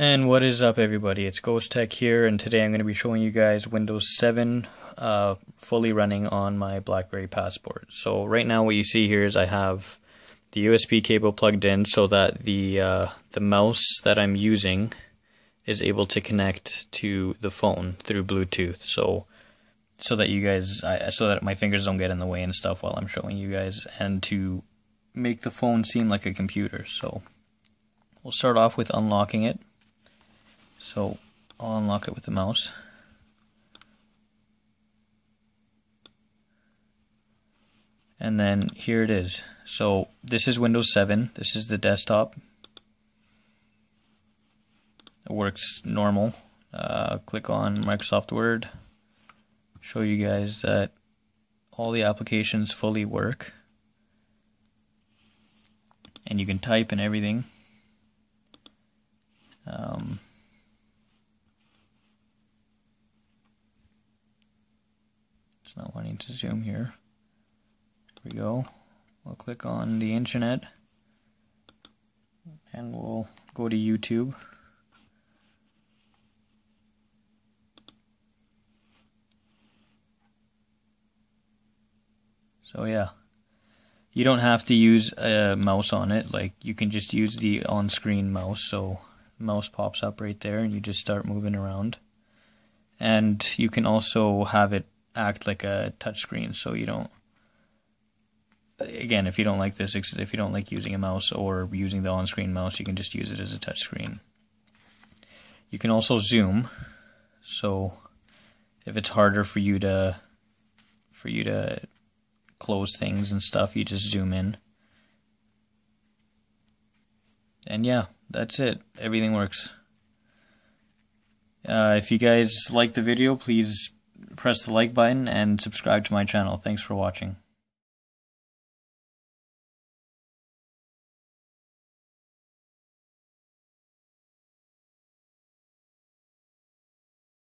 And what is up everybody, it's Ghosttekh here and today I'm going to be showing you guys Windows 7 uh, fully running on my BlackBerry Passport. So right now what you see here is I have the USB cable plugged in so that the, uh, the mouse that I'm using is able to connect to the phone through Bluetooth. So so that you guys, I, so that my fingers don't get in the way and stuff while I'm showing you guys and to make the phone seem like a computer. So we'll start off with unlocking it. So I'll unlock it with the mouse. And then here it is. So this is Windows 7. This is the desktop. It works normal. Uh, click on Microsoft Word. Show you guys that all the applications fully work. And you can type and everything. Um, It's not wanting to zoom here. Here we go. We'll click on the internet and we'll go to YouTube. So yeah, you don't have to use a mouse on it. Like you can just use the on-screen mouse. So mouse pops up right there, and you just start moving around. And you can also have it act like a touchscreen, so you don't. Again, if you don't like this, if you don't like using a mouse or using the on-screen mouse, you can just use it as a touchscreen. You can also zoom, so if it's harder for you to for you to close things and stuff, you just zoom in. And yeah, that's it. Everything works. Uh, if you guys like the video, please press the like button and subscribe to my channel. Thanks for watching.